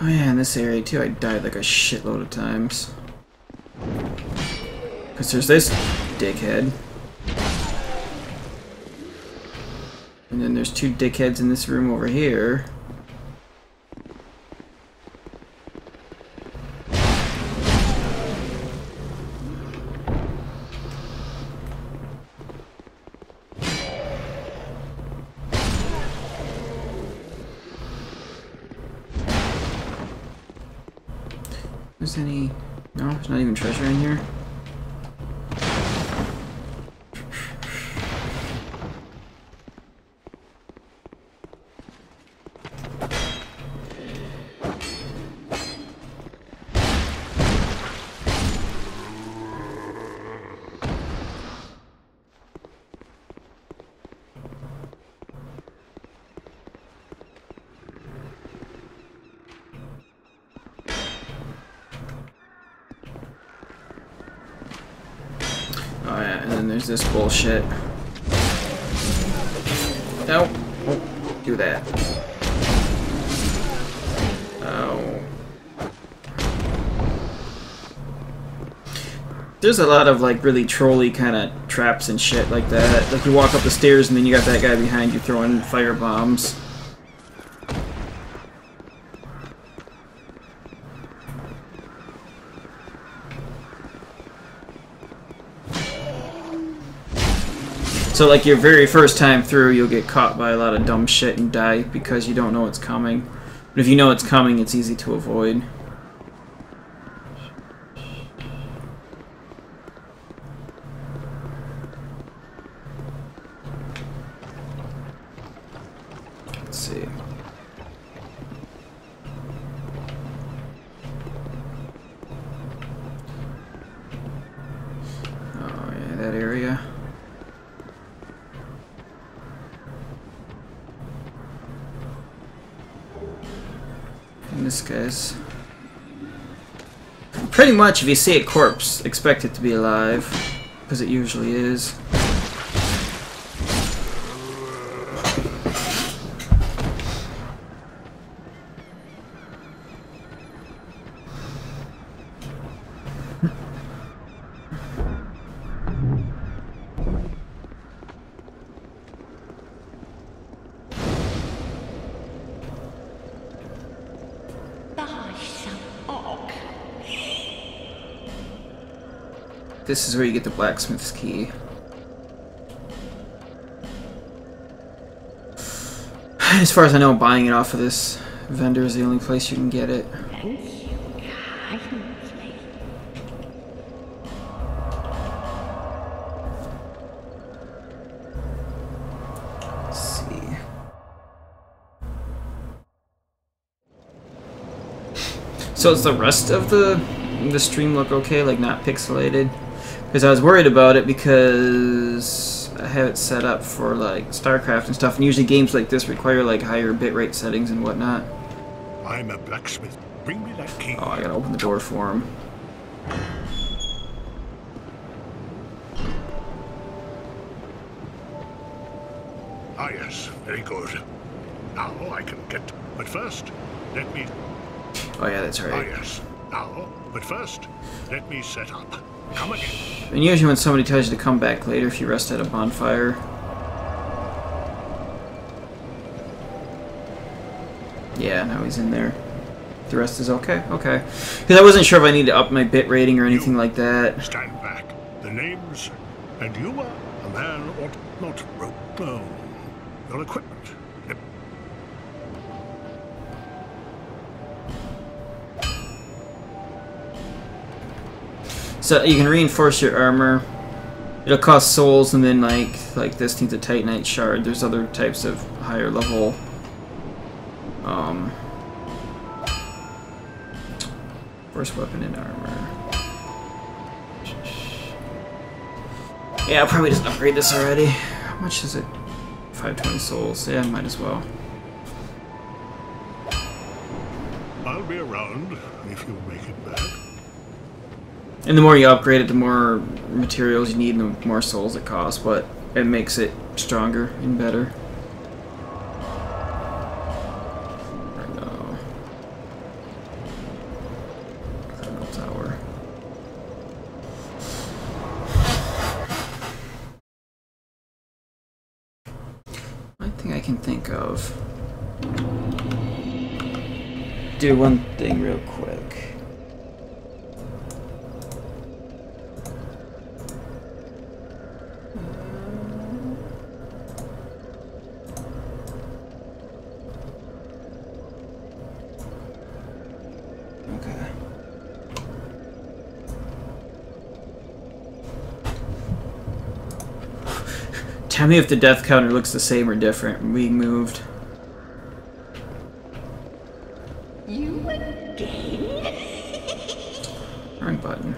Oh yeah, in this area too, I died like a shitload of times. Because there's this dickhead. And then there's two dickheads in this room over here. This bullshit. No, won't do that. Oh. There's a lot of like really trolly kind of traps and shit like that. Like you walk up the stairs and then you got that guy behind you throwing fire bombs. So like your very first time through, you'll get caught by a lot of dumb shit and die because you don't know what's coming. But if you know it's coming, it's easy to avoid. Much, if you see a corpse, expect it to be alive. Because it usually is. This is where you get the blacksmith's key. As far as I know, buying it off of this vendor is the only place you can get it. So does the rest of the the stream look okay, like not pixelated? Because I was worried about it because I have it set up for like StarCraft and stuff, and usually games like this require like higher bitrate settings and whatnot. I'm a blacksmith. Bring me that key. Oh, I gotta open the door for him. Ah, yes, very good. Now I can get. But first, let me. Oh yeah, that's right. Ah, right. yes. Now, but first, let me set up. Come again. And usually when somebody tells you to come back later if you rest at a bonfire. Yeah, now he's in there. The rest is okay? Okay. Because I wasn't sure if I need to up my bit rating or anything like that. Stand back. The names, and you are a man ought not rope. No, your equipment. Yep. So you can reinforce your armor. It'll cost souls, and then like like this needs a titanite shard. There's other types of higher level. Um, first weapon and armor. Yeah, I'll probably just upgrade this already. How much is it? 520 souls. Yeah, might as well. I'll be around if you make it back. And the more you upgrade it, the more materials you need and the more souls it costs, but it makes it stronger and better. Thing I can think of. do one Tell me if the death counter looks the same or different being moved. You again? Wrong button.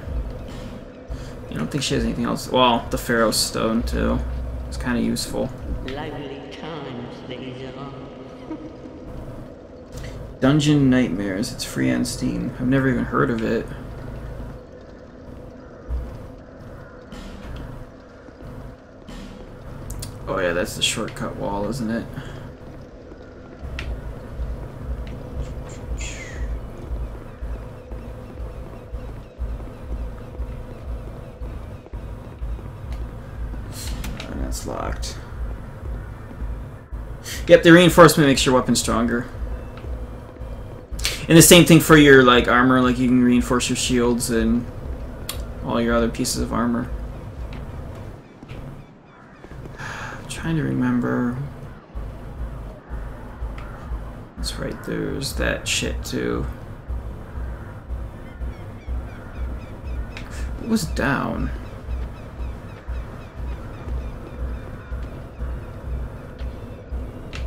I don't think she has anything else. Well, the Pharaoh Stone, too. It's kind of useful. Lively times these are. Dungeon Nightmares. It's free on Steam. I've never even heard of it. Shortcut wall, isn't it? And that's locked. Yep, the reinforcement makes your weapon stronger. And the same thing for your like armor, like you can reinforce your shields and all your other pieces of armor. Trying to remember. That's right, there's that shit too. It was down.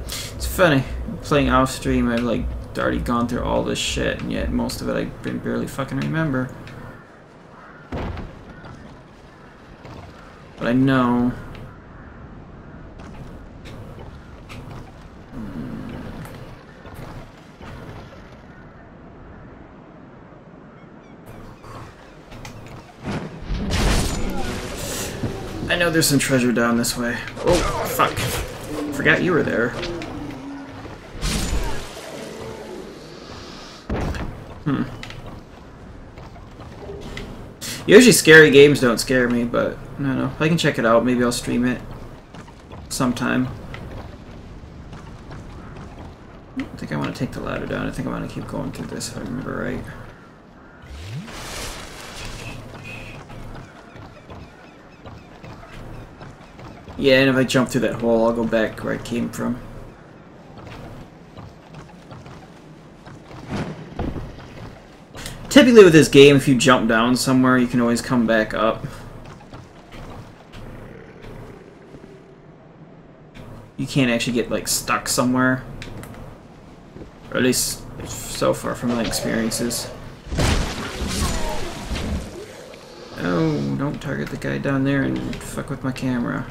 It's funny, playing off stream, I've like already gone through all this shit, and yet most of it I barely fucking remember. But I know. There's some treasure down this way. Oh, fuck. Forgot you were there. Hmm. Usually scary games don't scare me, but I don't know. I can check it out. Maybe I'll stream it sometime. I don't think I want to take the ladder down. I think I want to keep going through this if I remember right. Yeah, and if I jump through that hole, I'll go back where I came from. Typically with this game, if you jump down somewhere, you can always come back up. You can't actually get, like, stuck somewhere. Or at least so far from my experiences. Oh, don't target the guy down there and fuck with my camera.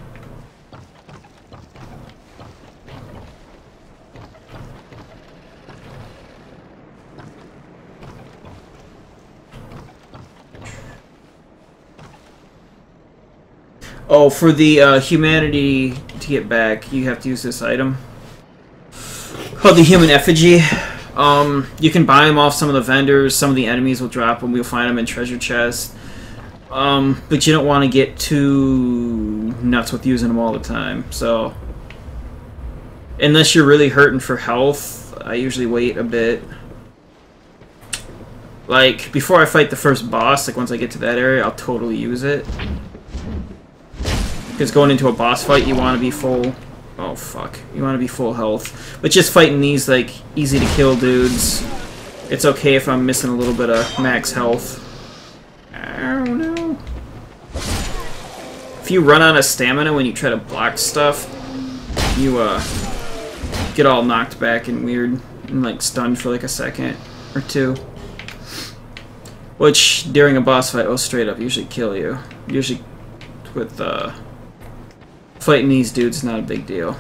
Oh, for the uh, humanity to get back, you have to use this item called the Human Effigy. Um, you can buy them off some of the vendors. Some of the enemies will drop them. We'll find them in treasure chests. Um, but you don't want to get too nuts with using them all the time. So, unless you're really hurting for health, I usually wait a bit. Like, before I fight the first boss, like once I get to that area, I'll totally use it. Because going into a boss fight, you want to be full... Oh, fuck. You want to be full health. But just fighting these, like, easy-to-kill dudes, it's okay if I'm missing a little bit of max health. Oh, no. If you run out of stamina when you try to block stuff, you, uh, get all knocked back and weird and, like, stunned for, like, a second or two. Which, during a boss fight, will straight up usually kill you. Usually with, uh... Fighting these dudes is not a big deal.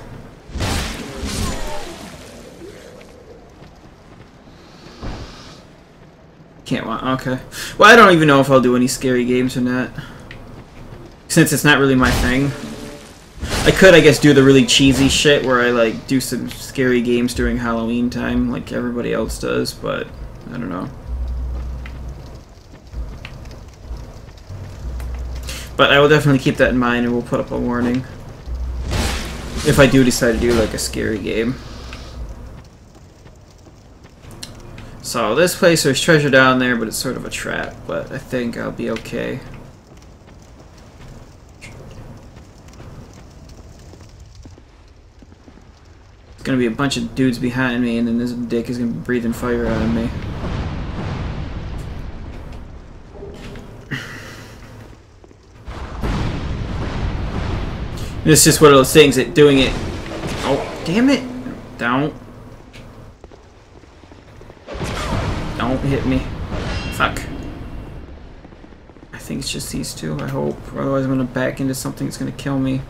Can't want. Okay. Well, I don't even know if I'll do any scary games or not. Since it's not really my thing. I could, I guess, do the really cheesy shit where I, like, do some scary games during Halloween time, like everybody else does, but I don't know. But I will definitely keep that in mind and we'll put up a warning. If I do decide to do like a scary game. So this place, there's treasure down there, but it's sort of a trap. But I think I'll be okay. There's gonna be a bunch of dudes behind me, and then this dick is gonna be breathing fire out of me. It's just one of those things that doing it. Oh, damn it! Don't. Don't hit me. Fuck. I think it's just these two, I hope. Otherwise I'm gonna back into something that's gonna kill me.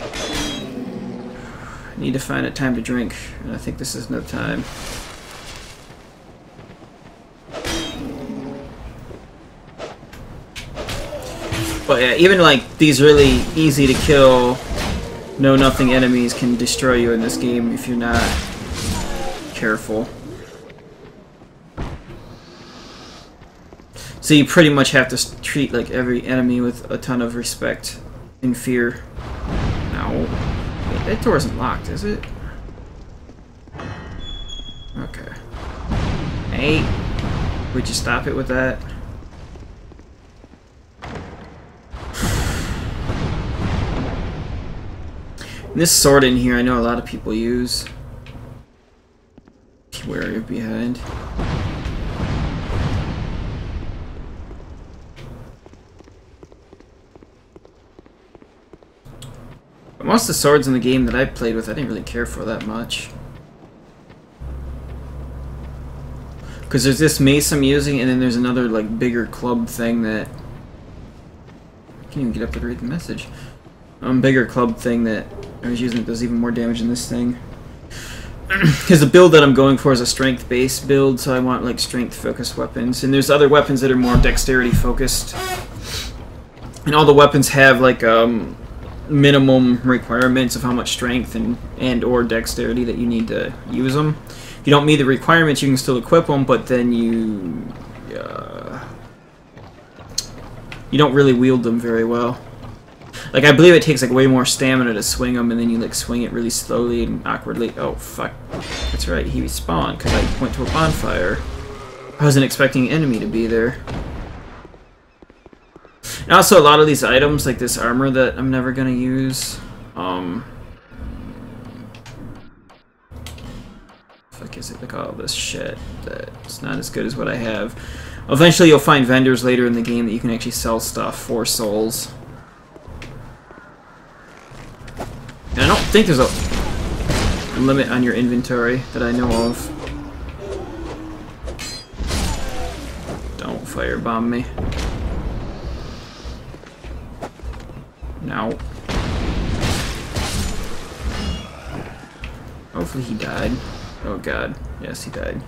I need to find a time to drink, and I think this is no time. But yeah, even like these really easy to kill, no nothing enemies can destroy you in this game if you're not careful. So you pretty much have to treat like every enemy with a ton of respect and fear. No. Wait, that door isn't locked, is it? Okay. Hey, would you stop it with that? This sword in here, I know a lot of people use. Where you're behind. But most of the swords in the game that I played with, I didn't really care for that much. Because there's this mace I'm using, and then there's another, like, bigger club thing that... I can't even get up to read the message. Um, bigger club thing that I was using it does even more damage than this thing. Because the build that I'm going for is a strength-based build, so I want like strength-focused weapons. And there's other weapons that are more dexterity-focused. And all the weapons have like um, minimum requirements of how much strength and and or dexterity that you need to use them. If you don't meet the requirements, you can still equip them, but then you uh, you don't really wield them very well. Like, I believe it takes, like, way more stamina to swing them, and then you, like, swing it really slowly and awkwardly. Oh, fuck. That's right, he respawned, because I went to a bonfire. I wasn't expecting an enemy to be there. And also, a lot of these items, like this armor that I'm never gonna use, um... Fuck is it? Like all this shit that's not as good as what I have. Eventually you'll find vendors later in the game that you can actually sell stuff for souls. And I don't think there's a limit on your inventory that I know of. Don't firebomb me. No. Hopefully he died. Oh god. Yes, he died.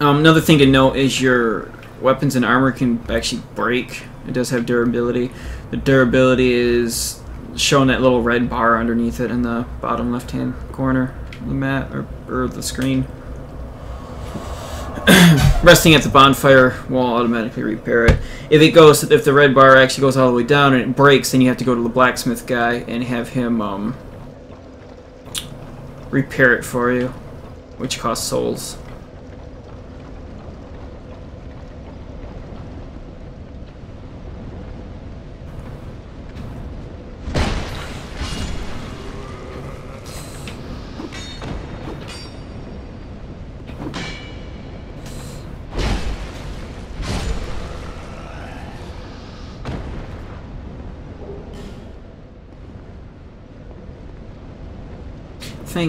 Um, another thing to note is your weapons and armor can actually break it does have durability. The durability is shown that little red bar underneath it in the bottom left-hand corner of the mat or, or the screen. Resting at the bonfire will automatically repair it. If it goes, if the red bar actually goes all the way down and it breaks, then you have to go to the blacksmith guy and have him um, repair it for you, which costs souls.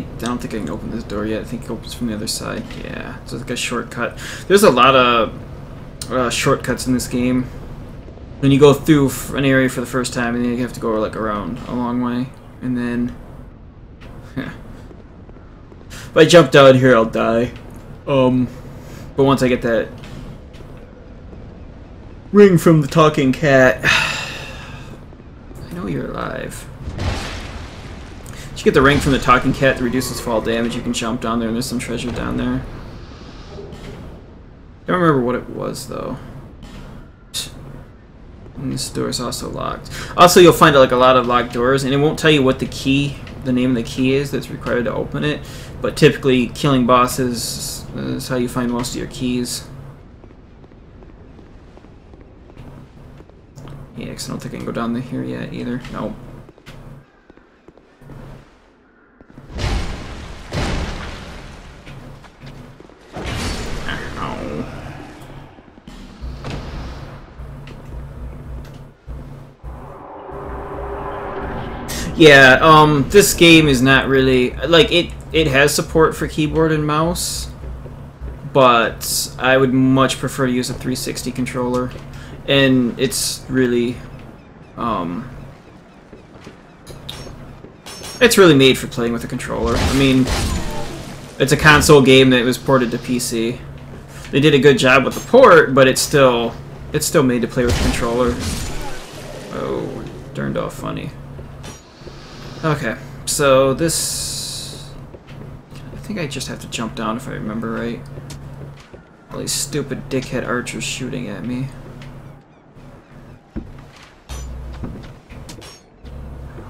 Think I don't think I can open this door yet. I think it opens from the other side. Yeah, so it's like a shortcut. There's a lot of uh, shortcuts in this game. When you go through an area for the first time, and then you have to go like around a long way, and then yeah. If I jump down here, I'll die. Um, but once I get that ring from the talking cat, I know you're alive you get the ring from the talking cat that reduces fall damage, you can jump down there and there's some treasure down there. I don't remember what it was though. And this door is also locked. Also, you'll find like a lot of locked doors, and it won't tell you what the key, the name of the key is that's required to open it. But typically, killing bosses is how you find most of your keys. Yeah, I don't think I can go down there here yet either. No. Ow. Yeah, um, this game is not really like it. It has support for keyboard and mouse, but I would much prefer to use a 360 controller, and it's really, um, it's really made for playing with a controller. I mean, it's a console game that was ported to PC. They did a good job with the port, but it's still, it's still made to play with a controller. Oh, turned off funny. Okay, so this... I think I just have to jump down if I remember right. All these stupid dickhead archers shooting at me.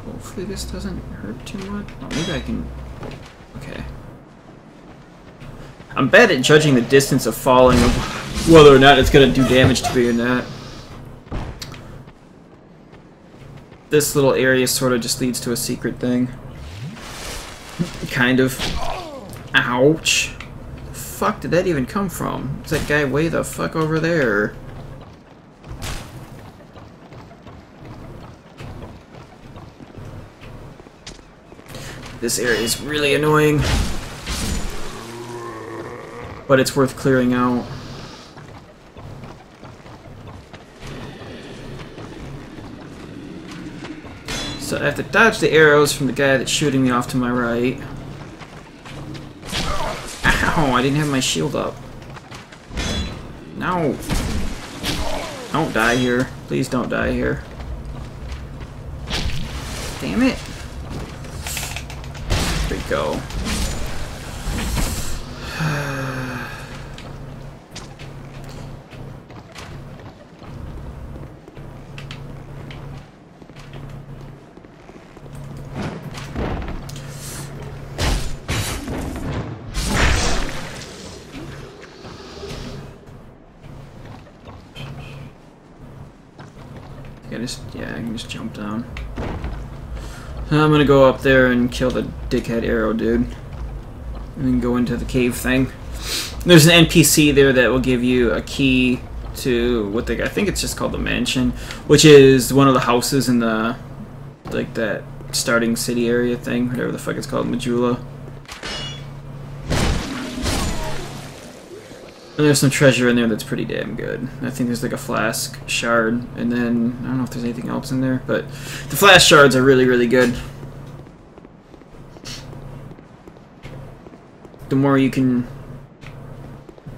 Hopefully this doesn't hurt too much. Oh, maybe I can... Okay. I'm bad at judging the distance of falling of whether or not it's to do damage to me or not. This little area sort of just leads to a secret thing. Kind of. Ouch. Fuck did that even come from? Is that guy way the fuck over there? This area is really annoying. But it's worth clearing out. So I have to dodge the arrows from the guy that's shooting me off to my right. Ow, I didn't have my shield up. No. Don't die here. Please don't die here. Damn it. Gonna go up there and kill the dickhead arrow dude. And then go into the cave thing. There's an NPC there that will give you a key to what they, I think it's just called the mansion, which is one of the houses in the, like that starting city area thing, whatever the fuck it's called, Majula. And there's some treasure in there that's pretty damn good. I think there's like a flask shard, and then I don't know if there's anything else in there, but the flask shards are really, really good. The more you can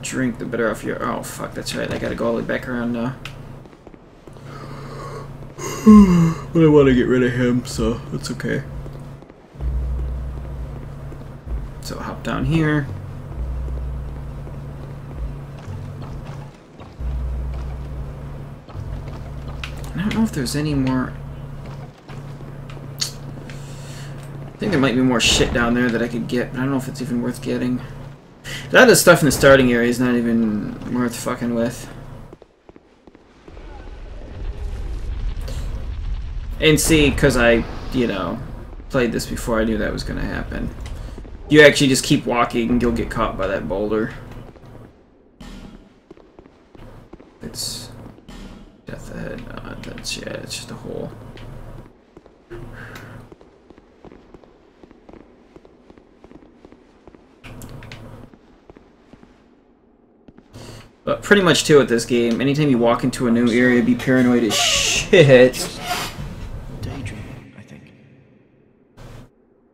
drink, the better off your. Oh fuck, that's right. I gotta go all the way back around now. but I want to get rid of him, so that's okay. So hop down here. I don't know if there's any more. I think there might be more shit down there that I could get, but I don't know if it's even worth getting. A lot of the stuff in the starting area is not even worth fucking with. And see, because I, you know, played this before, I knew that was going to happen. You actually just keep walking and you'll get caught by that boulder. It's death ahead. Uh, that's yeah, it's just a hole. But pretty much too with this game, anytime you walk into a new area, be paranoid as shit. I think.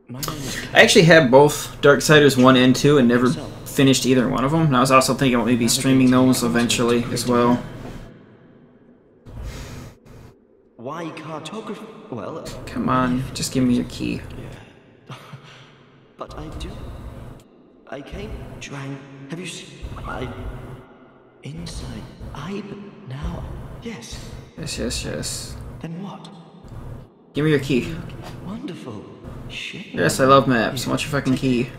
My name is I actually had both Darksiders 1 and 2 and never finished either one of them. And I was also thinking about maybe streaming those eventually as well. Why cartography? Well, uh, Come on, just give me your key. Yeah. but I do. I came trying. Have you seen? I. inside. I. Now. Yes. Yes, yes, yes. Then what? Give me your key. Wonderful. Shit. Yes, I love maps. Want your fucking key.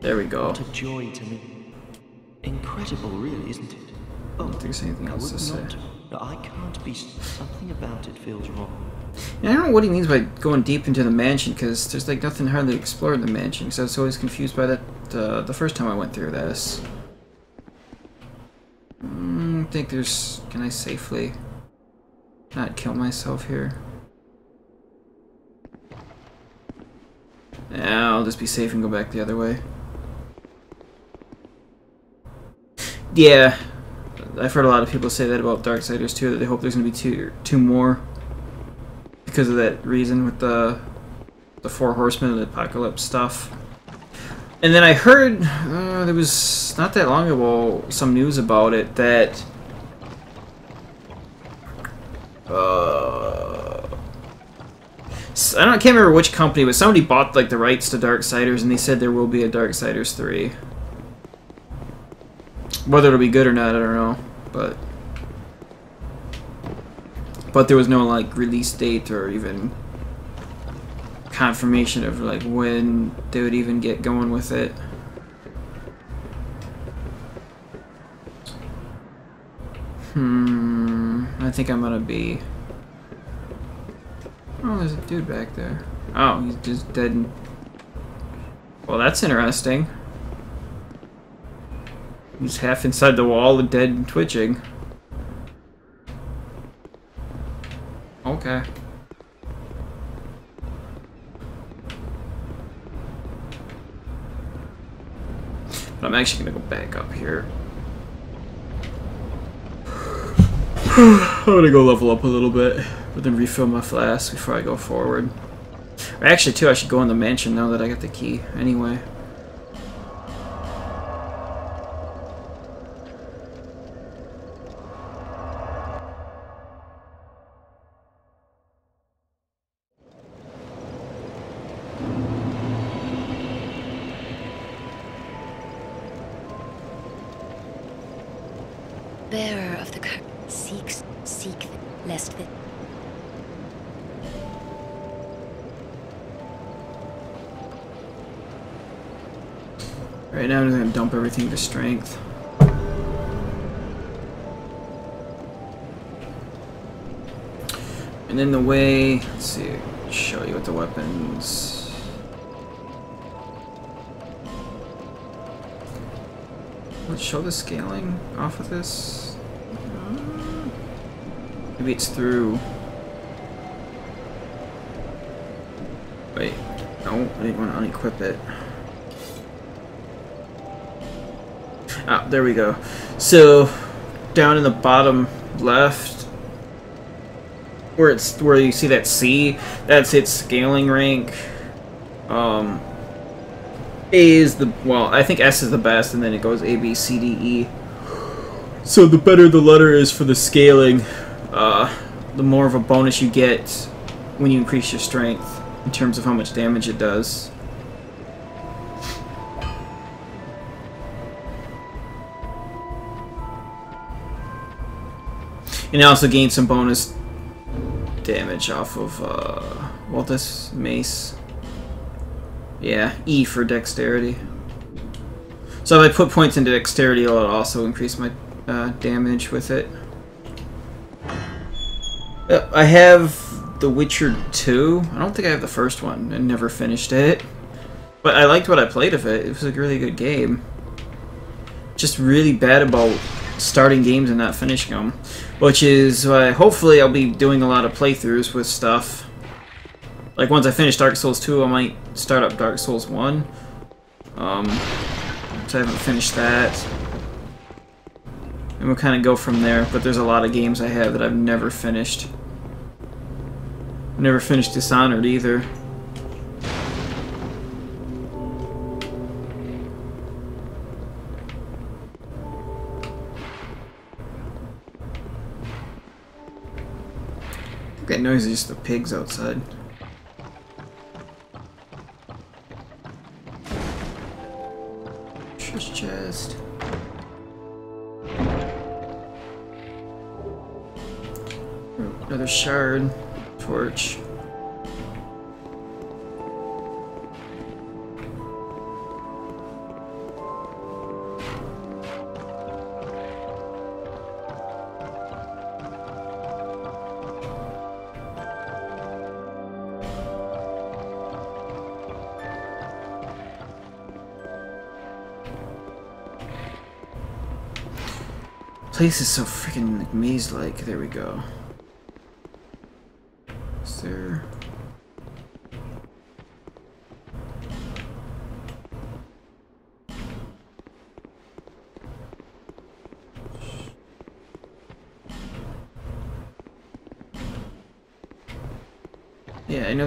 There we go. What a joy to me. Incredible, really, isn't it? Oh, I don't think there's anything I else to say. No, I can't be. Something about it feels wrong. And I don't know what he means by going deep into the mansion, because there's like nothing hardly explored in the mansion. Because I was always confused by that uh, the first time I went through this. I think there's. Can I safely not kill myself here? Yeah, I'll just be safe and go back the other way. Yeah, I've heard a lot of people say that about Darksiders too. That they hope there's gonna be two two more because of that reason with the the four horsemen of the apocalypse stuff. And then I heard uh, there was not that long ago some news about it that uh, I don't I can't remember which company, but somebody bought like the rights to Darksiders, and they said there will be a Darksiders three. Whether it'll be good or not, I don't know, but but there was no like release date or even confirmation of like when they would even get going with it. Hmm, I think I'm gonna be. Oh, there's a dude back there. Oh, he's just dead. And... Well, that's interesting. He's half inside the wall dead and twitching. Okay. But I'm actually gonna go back up here. I'm gonna go level up a little bit, but then refill my flask before I go forward. Or actually, too, I should go in the mansion now that I got the key. Anyway. Bearer of the curse seeks, seek, lest the Right now, I'm just gonna dump everything to strength. And in the way, let's see, show you what the weapons. Let's show the scaling off of this. It's through. Wait, no, I didn't want to unequip it. Ah, there we go. So, down in the bottom left, where it's where you see that C, that's its scaling rank. Um, A is the well, I think S is the best, and then it goes A, B, C, D, E. So the better the letter is for the scaling, the more of a bonus you get when you increase your strength in terms of how much damage it does. And it also gains some bonus damage off of, uh, well, this mace. Yeah, E for dexterity. So if I put points into dexterity, it'll also increase my uh, damage with it. I have The Witcher 2. I don't think I have the first one. I never finished it. But I liked what I played of it. It was a really good game. Just really bad about starting games and not finishing them. Which is why hopefully I'll be doing a lot of playthroughs with stuff. Like once I finish Dark Souls 2, I might start up Dark Souls 1. Um, so I haven't finished that. And we'll kind of go from there, but there's a lot of games I have that I've never finished. Never finished Dishonored either. That noise is just the pigs outside. Shard. Torch. Place is so freaking like, maze-like. There we go.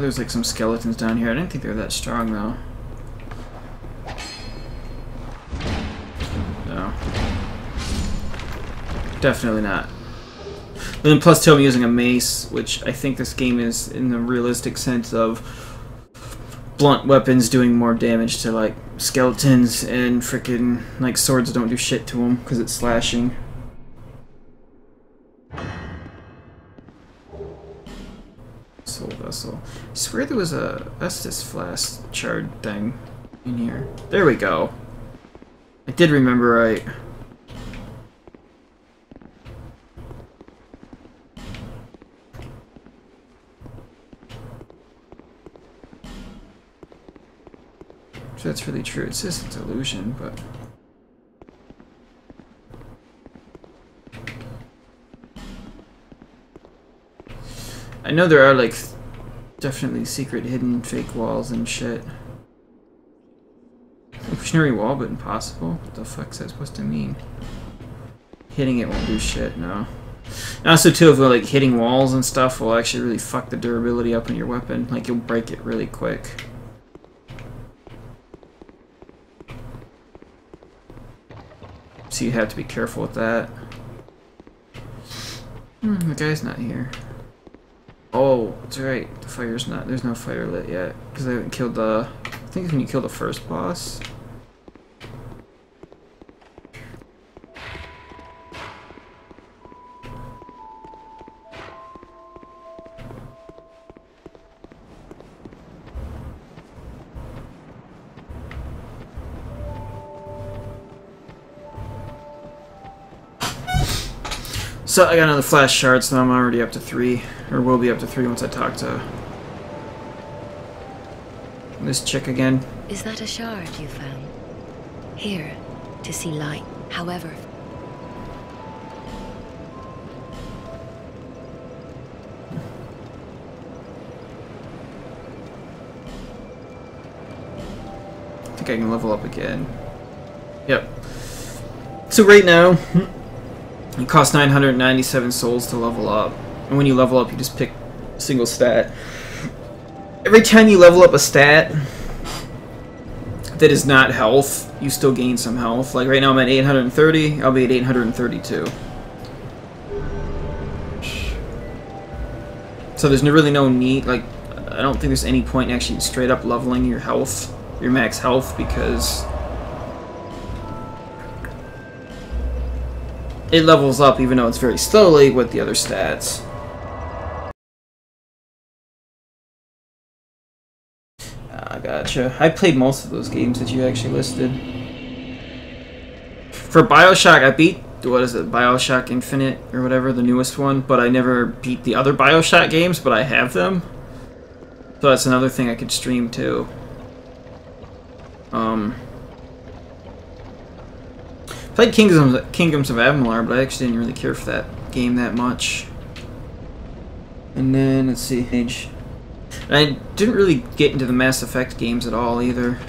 There's like some skeletons down here. I didn't think they were that strong though. No. Definitely not. But then plus two, I'm using a mace, which I think this game is in the realistic sense of blunt weapons doing more damage to like skeletons and freaking like swords don't do shit to them because it's slashing. Swear there was a Estus flask shard thing in here. There we go. I did remember right. If that's really true. It says it's illusion, but... I know there are, like, definitely secret hidden fake walls and shit. Illusionary wall, but impossible? What the fuck's that supposed to mean? Hitting it won't do shit, no. And also, too, if we're, like hitting walls and stuff will actually really fuck the durability up in your weapon. Like, you'll break it really quick. So you have to be careful with that. Hmm, the guy's not here. Oh, that's right. The fire's not. There's no fire lit yet because I haven't killed the. I think when you kill the first boss. So I got another flask shard, so I'm already up to three, or will be up to three once I talk to this chick again. Is that a shard you found? Here, to see light, however. I think I can level up again. Yep. So right now, it costs 997 souls to level up. And when you level up, you just pick a single stat. Every time you level up a stat that is not health, you still gain some health. Like right now I'm at 830, I'll be at 832. So there's really no need, like, I don't think there's any point in actually straight up leveling your health, your max health, because it levels up even though it's very slowly with the other stats. Gotcha. I played most of those games that you actually listed. For Bioshock, I beat, what is it, Bioshock Infinite or whatever, the newest one, but I never beat the other Bioshock games, but I have them. So that's another thing I could stream too. Um, played Kingdoms, Kingdoms of Amalur, but I actually didn't really care for that game that much. And then, let's see, Age. I didn't really get into the Mass Effect games at all either.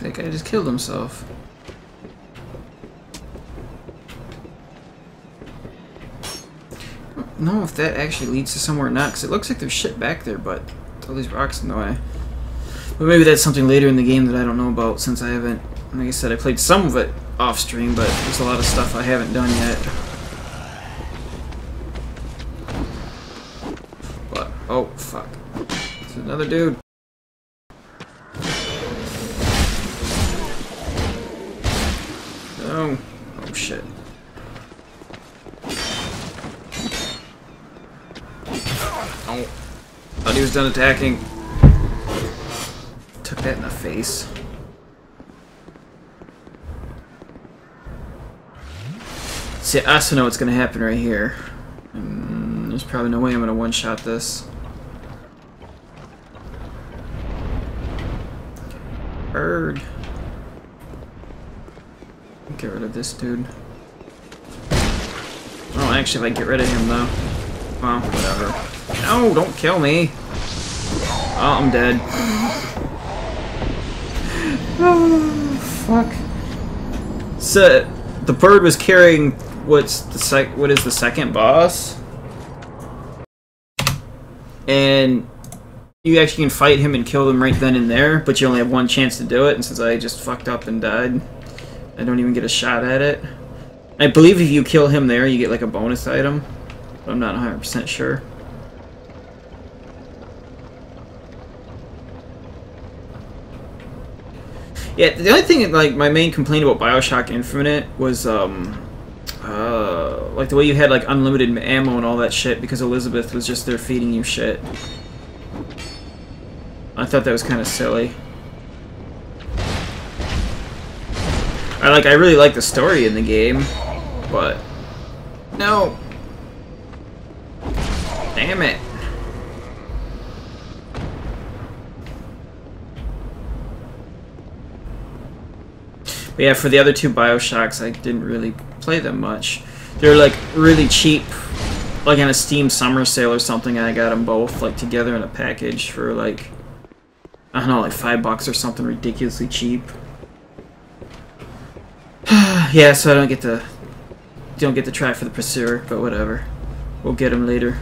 That guy just killed himself. know if that actually leads to somewhere or not, because it looks like there's shit back there, but all these rocks in the way. But maybe that's something later in the game that I don't know about, since I haven't, like I said, I played some of it off stream, but there's a lot of stuff I haven't done yet. But, oh, fuck. There's another dude. Done attacking. Took that in the face. See, I also know what's gonna happen right here. Mm, there's probably no way I'm gonna one-shot this. Bird. Get rid of this dude. Oh, actually, if I get rid of him, though. Well, whatever. No, don't kill me. Oh, I'm dead. oh, fuck. So, the bird was carrying what's the sec what is the second boss? And you actually can fight him and kill him right then and there, but you only have one chance to do it, and since I just fucked up and died, I don't even get a shot at it. I believe if you kill him there, you get like a bonus item. But I'm not 100% sure. Yeah, the only thing, like, my main complaint about Bioshock Infinite was, um, uh, like the way you had, like, unlimited ammo and all that shit because Elizabeth was just there feeding you shit. I thought that was kind of silly. I like, I really like the story in the game, but no. Damn it. But yeah, for the other two Bioshocks, I didn't really play them much. They're like really cheap, like on a Steam summer sale or something. I got them both like together in a package for like I don't know, like five bucks or something ridiculously cheap. yeah, so I don't get to don't get to try for the pursuer, but whatever. We'll get him later.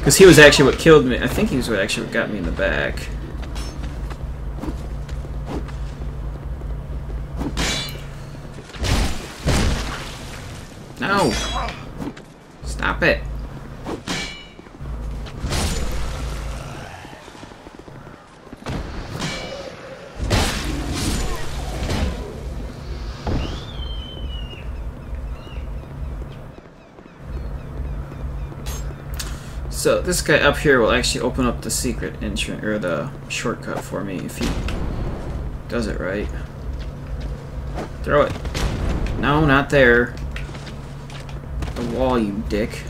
Because he was actually what killed me. I think he was what actually got me in the back. No! Stop it! So this guy up here will actually open up the secret entrance or the shortcut for me if he does it right. Throw it. No, not there. The wall, you dick.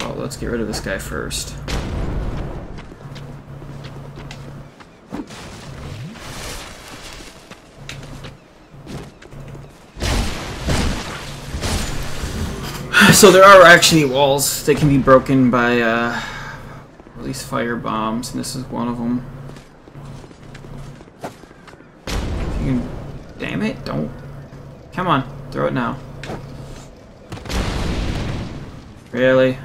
Well, let's get rid of this guy first. So there are actually walls that can be broken by uh, at least fire bombs, and this is one of them. You can, damn it! Don't. Come on, throw it now. Really?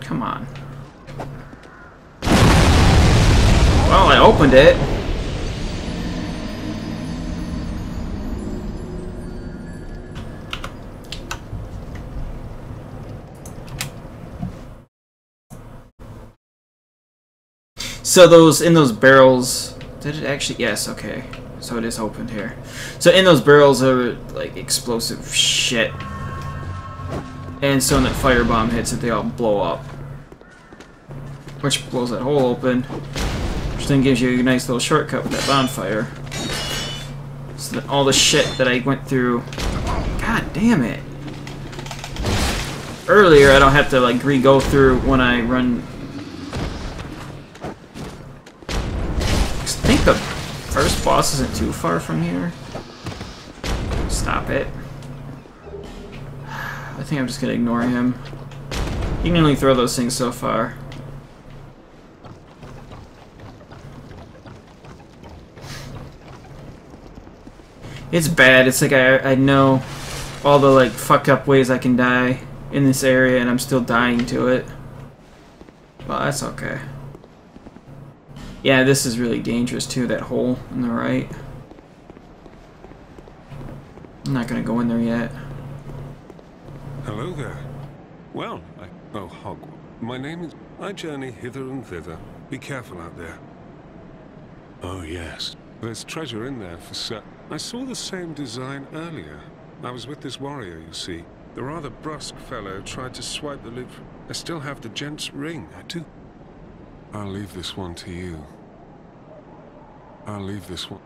Come on. Well, I opened it. So those in those barrels, did it actually? Yes. Okay. So it is opened here. So in those barrels are like explosive shit, and so when that firebomb hits it, they all blow up, which blows that hole open, which then gives you a nice little shortcut with that bonfire. So that all the shit that I went through, god damn it. Earlier, I don't have to like re-go through when I run I think the first boss isn't too far from here. Stop it. I think I'm just gonna ignore him. You can only throw those things so far. It's bad. It's like I, I know all the like fucked up ways I can die in this area and I'm still dying to it. Well, that's okay. Yeah, this is really dangerous too, that hole on the right. I'm not gonna go in there yet. Hello there. Well, I... Oh, Hog. My name is... I journey hither and thither. Be careful out there. Oh, yes. There's treasure in there for certain. I saw the same design earlier. I was with this warrior, you see. The rather brusque fellow tried to swipe the lid. I still have the gent's ring. I do. I'll leave this one to you. I'll leave this one.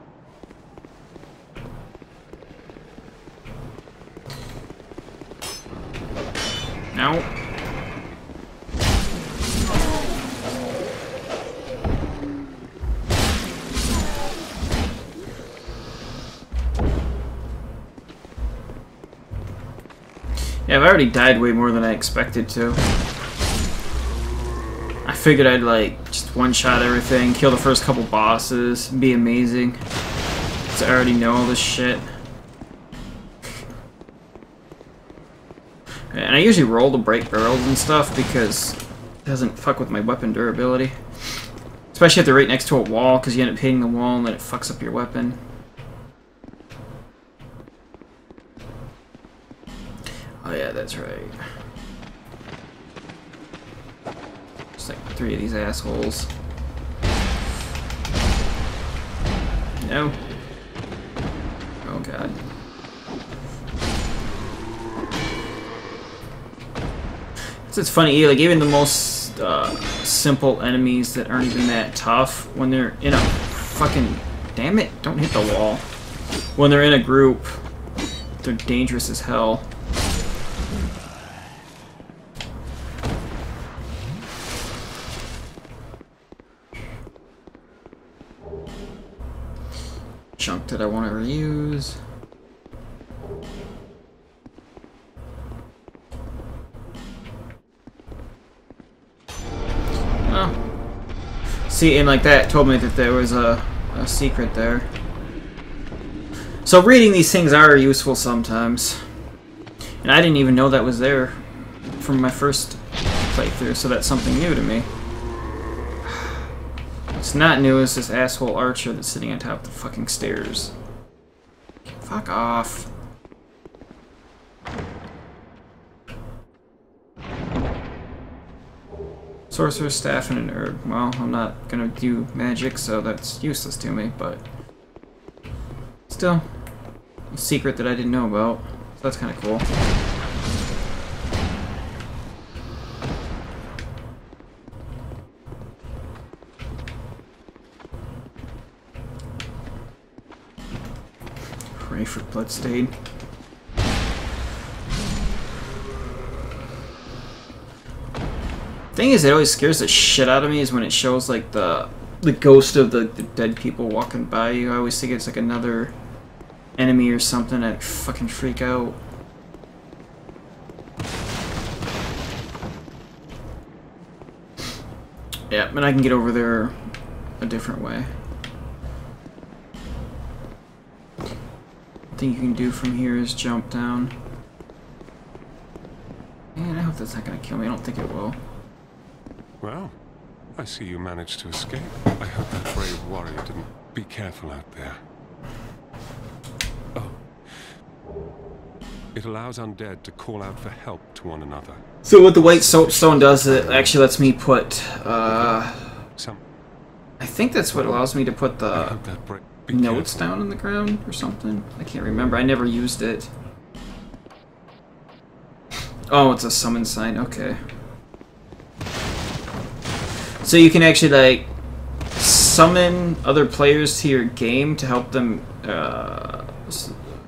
No. Yeah, I've already died way more than I expected to. Figured I'd like just one-shot everything, kill the first couple bosses, be amazing. I already know all this shit. And I usually roll to break barrels and stuff because it doesn't fuck with my weapon durability. Especially if they're right next to a wall because you end up hitting the wall and then it fucks up your weapon. Three of these assholes. No. Oh god. It's funny, like even the most uh, simple enemies that aren't even that tough, when they're in a fucking damn it, don't hit the wall. When they're in a group, they're dangerous as hell. See, and like that told me that there was a, a secret there. So reading these things are useful sometimes. And I didn't even know that was there from my first playthrough, so that's something new to me. What's not new is this asshole archer that's sitting on top of the fucking stairs. Fuck off. Sorcerer's staff and an herb. Well, I'm not gonna do magic, so that's useless to me, but... Still, a secret that I didn't know about. So that's kinda cool. Pray for Bloodstain. Thing is, it always scares the shit out of me is when it shows like the the ghost of the, the dead people walking by you. I always think it's like another enemy or something. I fucking freak out. Yeah, but I can get over there a different way. thing you can do from here is jump down. And I hope that's not gonna kill me. I don't think it will. Well, I see you managed to escape. I hope that brave warrior didn't... Be careful out there. Oh. It allows undead to call out for help to one another. So what the white soapstone does, it actually lets me put, uh... Some... I think that's what allows me to put the that notes down in the ground or something. I can't remember. I never used it. Oh, it's a summon sign. Okay. So you can actually like summon other players to your game to help them uh,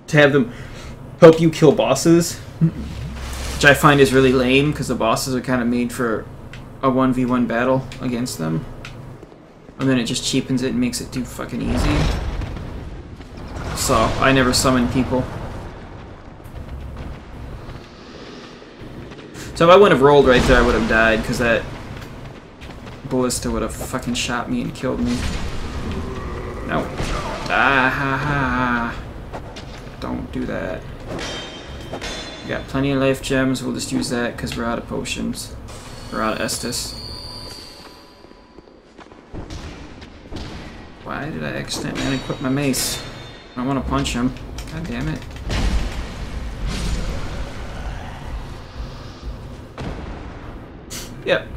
to have them help you kill bosses, which I find is really lame because the bosses are kind of made for a one v one battle against them, and then it just cheapens it and makes it too fucking easy. So I never summon people. So if I wouldn't have rolled right there, I would have died because that ballista would have fucking shot me and killed me. No. Ah ha ha. don't do that. We got plenty of life gems. We'll just use that because we're out of potions. We're out of Estus. Why did I accidentally equip my mace? I want to punch him. God damn it. Yep.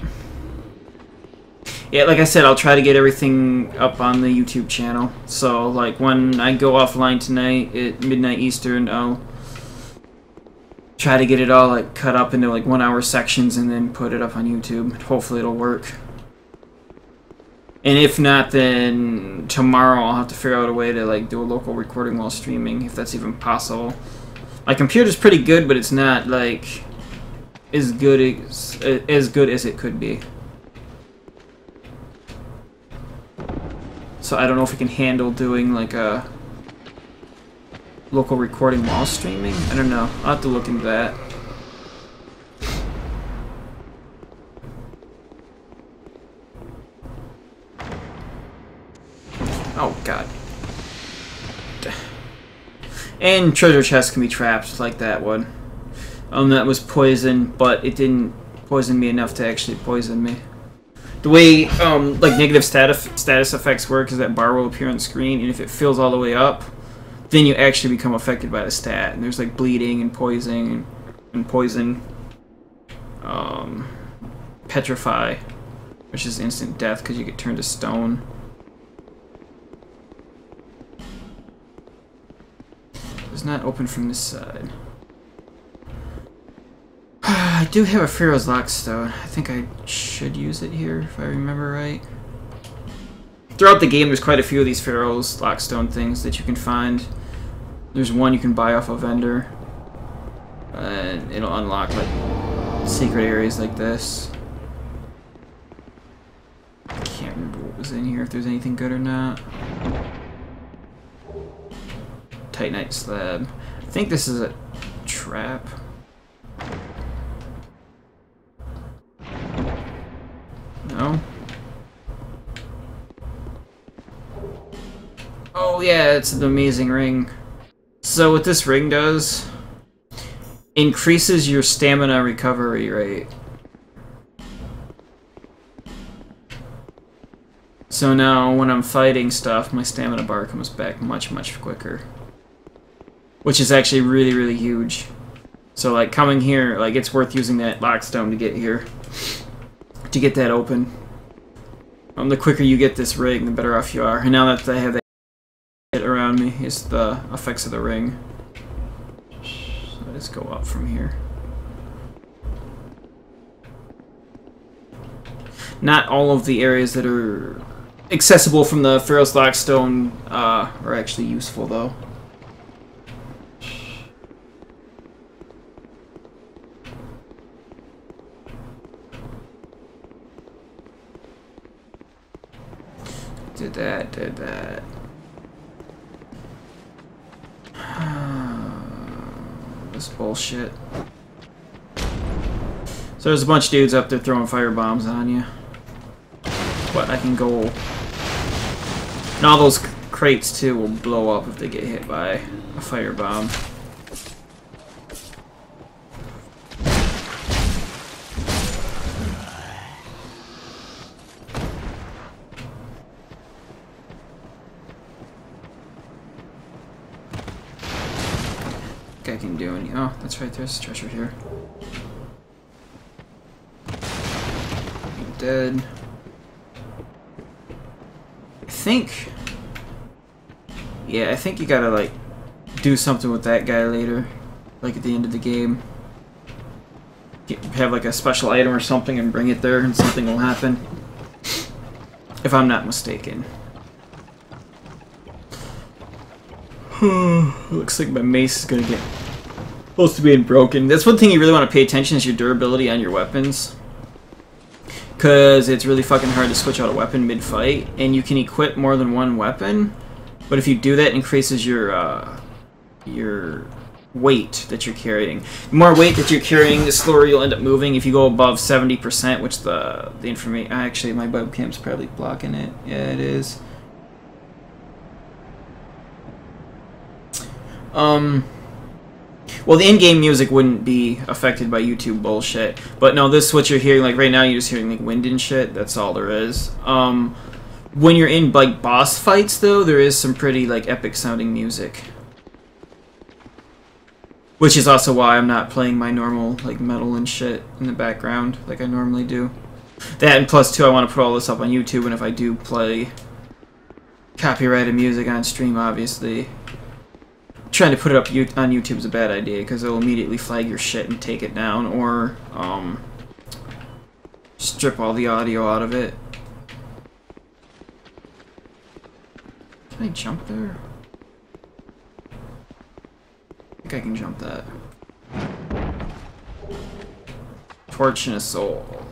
Yeah, like I said, I'll try to get everything up on the YouTube channel. So, like, when I go offline tonight at midnight Eastern, I'll try to get it all, like, cut up into, like, one-hour sections and then put it up on YouTube. Hopefully it'll work. And if not, then tomorrow I'll have to figure out a way to, like, do a local recording while streaming, if that's even possible. My computer's pretty good, but it's not, like, as good as, as good as it could be. So I don't know if we can handle doing like a local recording while streaming. I don't know. I'll have to look into that. Oh god. And treasure chests can be trapped like that one. Um, that was poison, but it didn't poison me enough to actually poison me. The way um, like negative status status effects work is that bar will appear on the screen, and if it fills all the way up, then you actually become affected by the stat. And there's like bleeding and poisoning and, poison, um, petrify, which is instant death because you get turned to stone. It's not open from this side. I do have a Pharros' Lockstone. I think I should use it here, if I remember right. Throughout the game, there's quite a few of these Pharros' Lockstone things that you can find. There's one you can buy off a vendor. And it'll unlock, like, secret areas like this. I can't remember what was in here, if there's anything good or not. Titanite slab. I think this is a trap. No? Oh yeah, it's an amazing ring. So what this ring does, increases your stamina recovery rate. So now when I'm fighting stuff, my stamina bar comes back much, much quicker. Which is actually really, really huge. So like coming here, like it's worth using that lockstone to get here to get that open. Um, the quicker you get this ring, the better off you are. And now that I have that around me, is the effects of the ring. So let's go up from here. Not all of the areas that are accessible from the Pharros' Lockstone uh, are actually useful, though. Did that, did that. this bullshit. So there's a bunch of dudes up there throwing fire bombs on you. But I can go... And all those crates, too, will blow up if they get hit by a fire bomb. I can do any. Oh, that's right. There's treasure here. Dead. I think. Yeah, I think you gotta like do something with that guy later, like at the end of the game. Get, have like a special item or something and bring it there, and something will happen. If I'm not mistaken. Looks like my mace is gonna get close to being broken. That's one thing you really want to pay attention is your durability on your weapons. Because it's really fucking hard to switch out a weapon mid-fight, and you can equip more than one weapon, but if you do that, increases your, uh, your weight that you're carrying. The more weight that you're carrying, the slower you'll end up moving. If you go above 70%, which the, the information... Actually, my webcam's probably blocking it. Yeah, it is. Um. Well, the in-game music wouldn't be affected by YouTube bullshit, but no, this is what you're hearing. Like right now, you're just hearing like wind and shit. That's all there is. Um, when you're in like boss fights, though, there is some pretty like epic sounding music. Which is also why I'm not playing my normal like metal and shit in the background like I normally do. That and plus two, I want to put all this up on YouTube, and if I do play copyrighted music on stream, obviously trying to put it up on YouTube is a bad idea because it'll immediately flag your shit and take it down, or um, strip all the audio out of it. Can I jump there? I think I can jump that. Torch and a soul.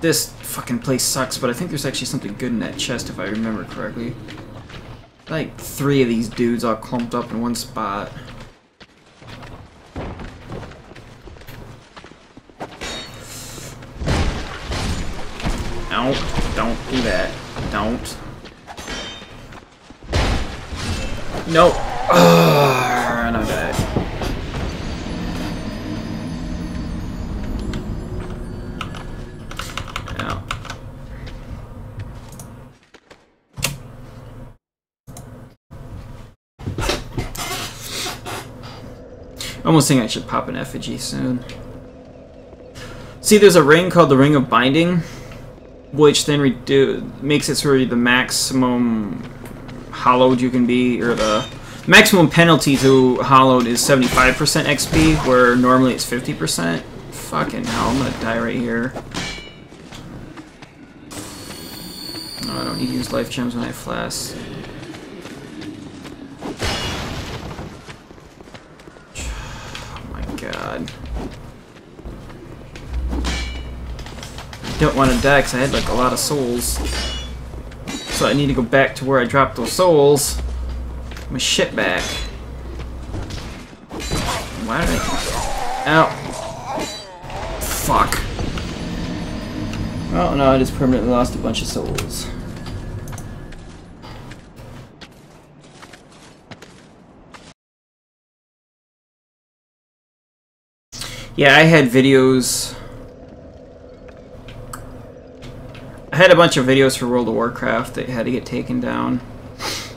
This fucking place sucks, but I think there's actually something good in that chest if I remember correctly. Like three of these dudes all clumped up in one spot. No, don't do that. Don't. Nope. Ugh, and I died. Almost think I should pop an effigy soon. See, there's a ring called the Ring of Binding, which then redo makes it sort of the maximum hollowed you can be, or the maximum penalty to hollowed is 75% XP, where normally it's 50%. Fucking hell, I'm gonna die right here. No, I don't need to use life gems when I have Don't want to die because I had like a lot of souls. So I need to go back to where I dropped those souls. My shit back. Why did I... Ow. Fuck. Oh no, I just permanently lost a bunch of souls. Yeah, I had videos. I had a bunch of videos for World of Warcraft that had to get taken down.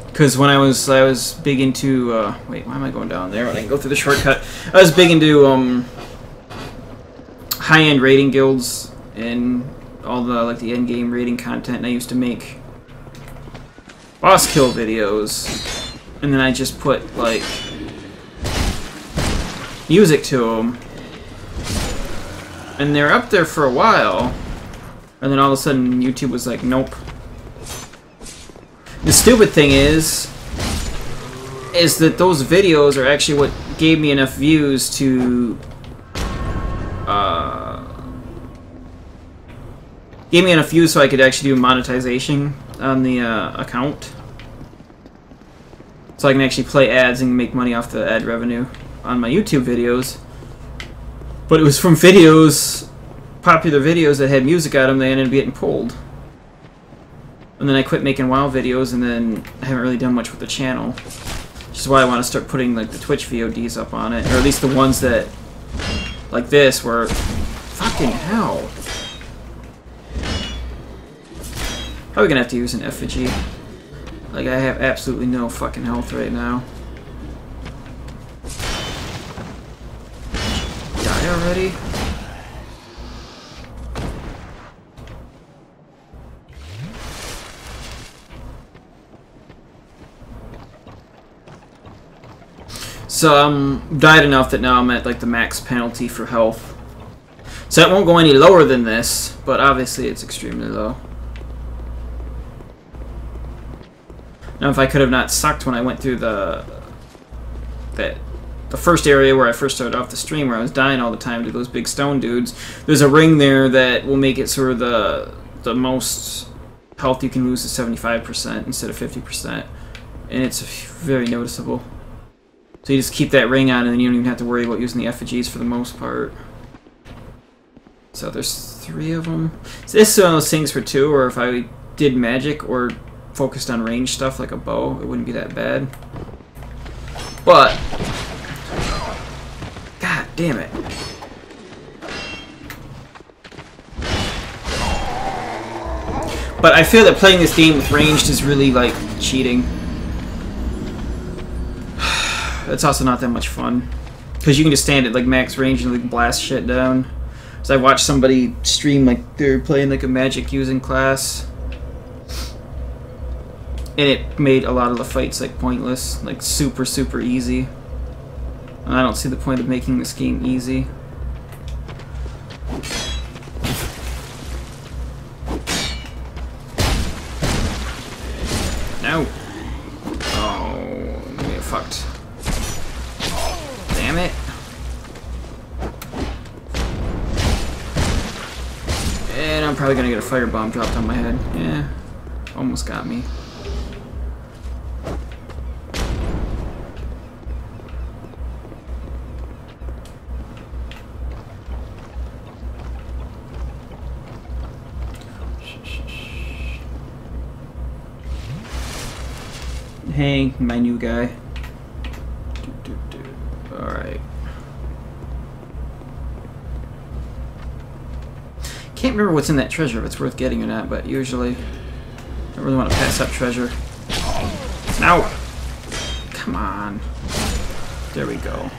Because when I was I was big into uh, wait why am I going down there I can go through the shortcut? I was big into um, high end raiding guilds and all the like the end game raiding content. And I used to make boss kill videos, and then I just put like music to them, and they're up there for a while, and then all of a sudden YouTube was like, nope. The stupid thing is, is that those videos are actually what gave me enough views to, uh, gave me enough views so I could actually do monetization on the uh, account. So I can actually play ads and make money off the ad revenue on my YouTube videos. But it was from videos, popular videos that had music on them, they ended up getting pulled. And then I quit making WoW videos, and then I haven't really done much with the channel. Which is why I want to start putting like the Twitch VODs up on it, or at least the ones that, like this, were fucking hell. Probably gonna have to use an effigy. Like I have absolutely no fucking health right now. Die already? So I'm died enough that now I'm at like the max penalty for health. So it won't go any lower than this, but obviously it's extremely low. Now if I could have not sucked when I went through the that the first area where I first started off the stream where I was dying all the time to those big stone dudes, there's a ring there that will make it sort of the the most health you can lose is 75% instead of 50%. And it's very noticeable. So you just keep that ring on, and then you don't even have to worry about using the effigies for the most part. So there's three of them. So this is one of those things for two, or if I did magic or focused on range stuff like a bow, it wouldn't be that bad. But God damn it. But I feel that playing this game with ranged is really like cheating. It's also not that much fun. Because you can just stand at like max range and like blast shit down. So I watched somebody stream like they're playing like a magic using class. And it made a lot of the fights like pointless. Like super, super easy. And I don't see the point of making this game easy. Firebomb dropped on my head. Yeah, almost got me. Hey, my new guy. Alright. Can't remember what's in that treasure, if it's worth getting or not, but usually I really want to pass up treasure. Now! Come on. There we go.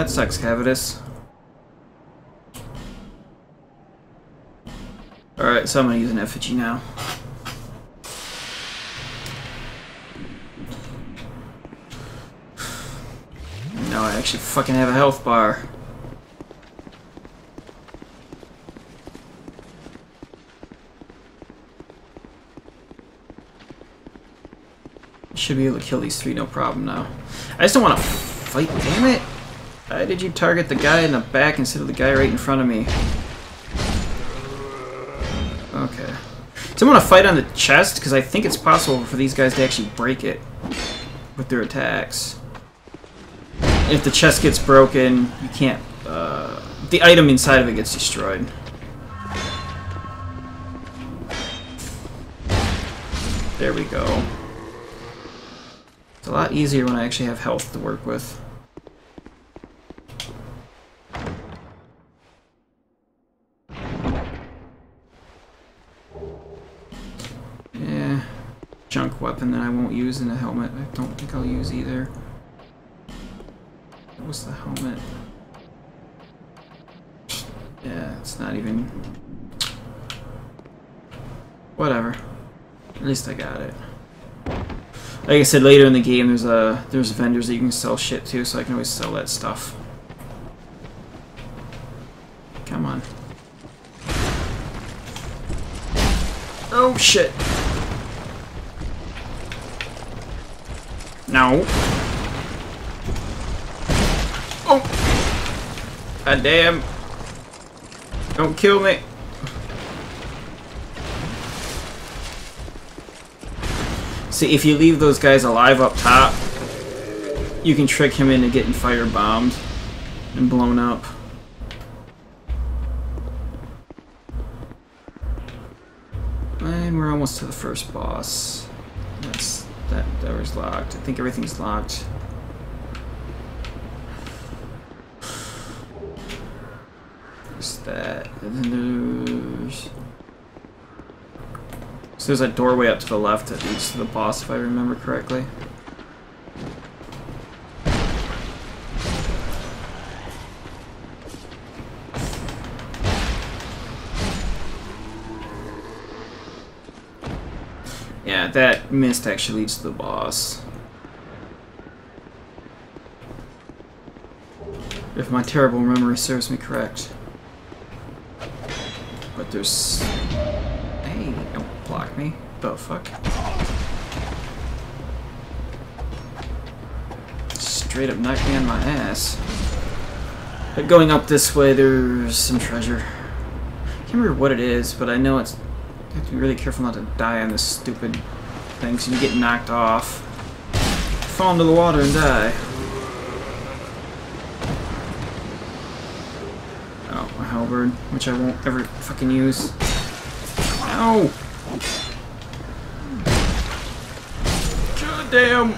That sucks, Cavitus. Alright, so I'm gonna use an effigy now. Now I actually fucking have a health bar. Should be able to kill these three no problem now. I just don't want to fight, damn it! Why did you target the guy in the back instead of the guy right in front of me? Okay. So I'm gonna fight on the chest, because I think it's possible for these guys to actually break it with their attacks. If the chest gets broken, you can't... Uh, the item inside of it gets destroyed. There we go. It's a lot easier when I actually have health to work with. Yeah, junk weapon that I won't use in a helmet. I don't think I'll use either. What's the helmet? Yeah, it's not even... Whatever. At least I got it. Like I said, later in the game, there's a there's vendors that you can sell shit to, so I can always sell that stuff. Come on. Oh shit. No. Oh. God damn. Don't kill me. See, if you leave those guys alive up top, you can trick him into getting firebombed and blown up. And we're almost to the first boss. That's that door's locked. I think everything's locked. There's that. And then there's so there's a doorway up to the left that leads to the boss, if I remember correctly. Mist actually leads to the boss. If my terrible memory serves me correct. But there's... Hey, don't block me. The fuck? Straight up knocked me on my ass. But going up this way, there's some treasure. I can't remember what it is, but I know it's I have to be really careful not to die on this stupid thing, so you get knocked off. Fall into the water and die. Oh, a halberd, which I won't ever fucking use. Ow! God damn!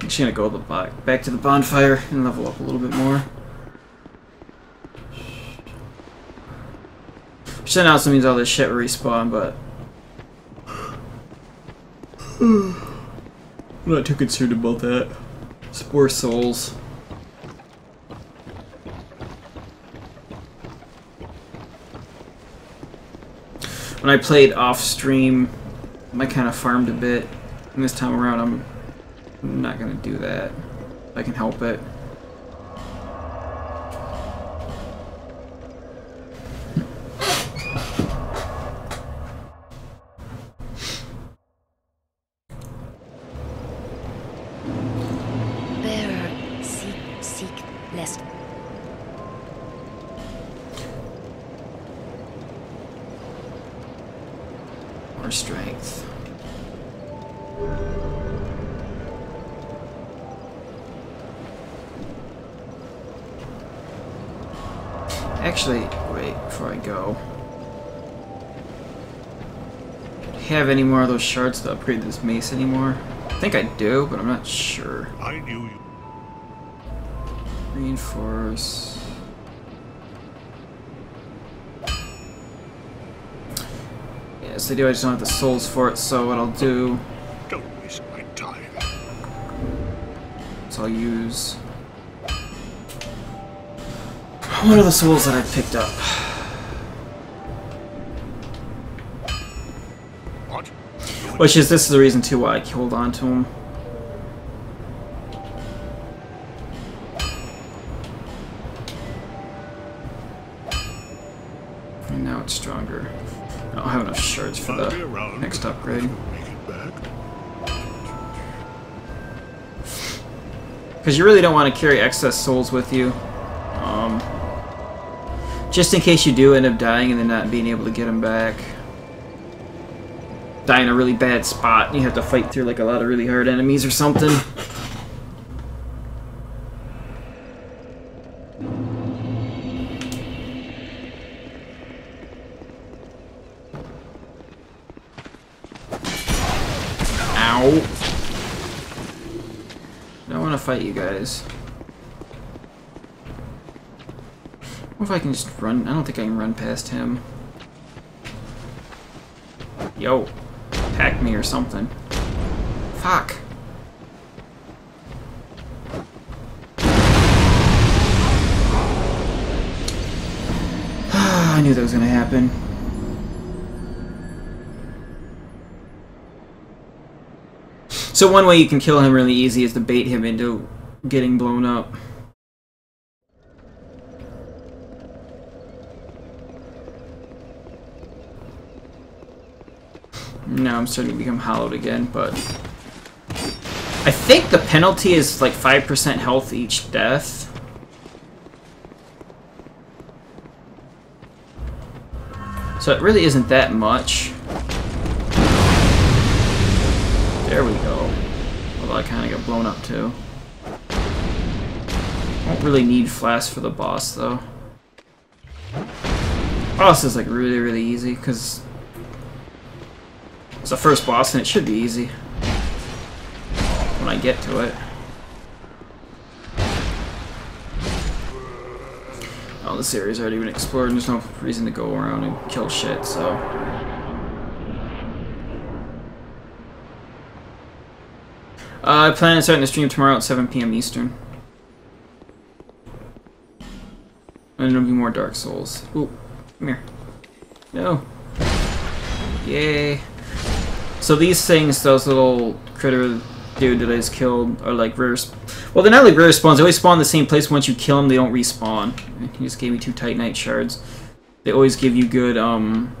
I'm just gonna go back, back to the bonfire and level up a little bit more. Which then also means all this shit respawn, but... I'm not too concerned about that. Spore souls. When I played off stream, I kind of farmed a bit. And this time around, I'm I'm not gonna do that. If I can help it. Strength. Actually, wait, before I go. Do I have any more of those shards to upgrade this mace anymore? I think I do, but I'm not sure. I knew you. Reinforce. I do. I just don't have the souls for it, so what I'll do Don't waste my time. So I'll use one of the souls that I picked up. What? Which is, this is the reason too why I hold on to him. Because you really don't want to carry excess souls with you. Um, just in case you do end up dying and then not being able to get them back. Die in a really bad spot and you have to fight through like a lot of really hard enemies or something. Guys. What if I can just run? I don't think I can run past him. Yo. Attack me or something. Fuck. I knew that was gonna happen. So one way you can kill him really easy is to bait him into getting blown up. Now I'm starting to become hollowed again, but... I think the penalty is like 5% health each death. So it really isn't that much. There we go. Although I kind of got blown up too. Won't really need flask for the boss though. Boss is like really, really easy because it's the first boss and it should be easy when I get to it. Oh, this area's already been explored and there's no reason to go around and kill shit, so... Uh, I plan on starting the stream tomorrow at 7 p.m. Eastern. And there'll be more Dark Souls. Ooh, come here. No. Yay. So these things, those little critter dude that I just killed, are like rare. Well, they're not like rare spawns. They always spawn in the same place. Once you kill them, they don't respawn. He just gave me two Titanite shards. They always give you good um